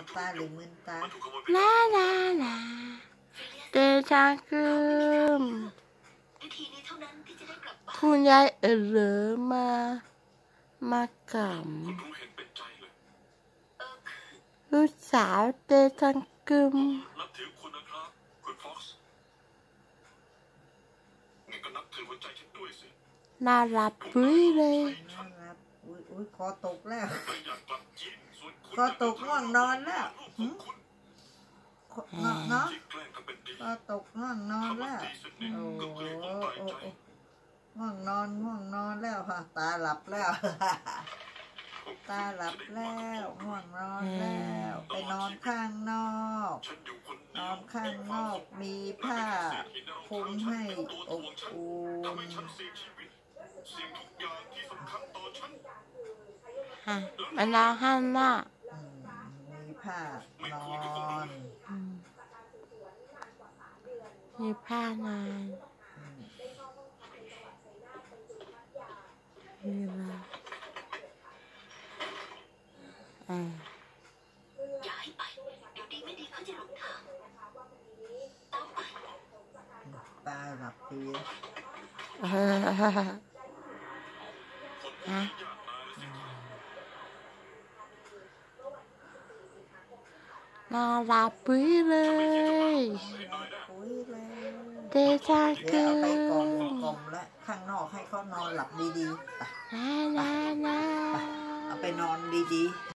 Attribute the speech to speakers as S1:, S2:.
S1: ลับตาหรือมึนตา
S2: มันถูกขโมยไป
S3: ลาลาลาเดชาคืม
S4: วิธีนี้เท่านั้นที่จะได้กลับบ้าน
S3: คุณยายเออเหลอมามาก
S2: คุณรู้เห็นเป็นใจเลย
S4: เออคือำ
S3: ลูกสาวเดชาคืม
S2: นับถือคุณนะครับคุณฟ็อกซ์งั้นก็นับถือหัวใจฉันด้วยสิ
S3: น่ารักปุ้ยเลย
S1: น่ารักอุ้ยอุ้ยคอตกแล้ว
S2: พอ
S1: ตกง่วงนอนแล้วเนาะพอตกง่วงนอนแล้วโอ้โหง่วงนอนง่วงนอนแล้วค่ะ ตาหลับแล้ว ตาหลับแล้วง่วงนอนแล้ว ไปนอนข้างนอก
S2: นอน
S1: ข้างนอกมีผ้าคลุมให้อบอุ่
S2: น
S3: ฮะมันเอาห้ามหน้า
S1: อืมมีผ้านอน
S3: อืมมีผ้านอน
S1: อืม
S3: มีมาอ่า
S4: อย่าให้ไปเดี๋ยวดีไม่ดีเขาจะหลงทางตามไป
S1: ตาหลับดี
S3: เออ
S2: คนพวก
S3: ฮะ
S2: นี้ยากนายเลยสิครับ
S3: น่ารักปุ้ยเลย
S1: คุยเลย
S3: เดชา
S1: เดี๋ยว
S3: คื
S1: เอาไปกลม
S3: ม
S1: กลมและข้างนอกให้เขานอนหลับดีๆไป
S3: ลาลาลา
S1: เอาไปนอนดีๆ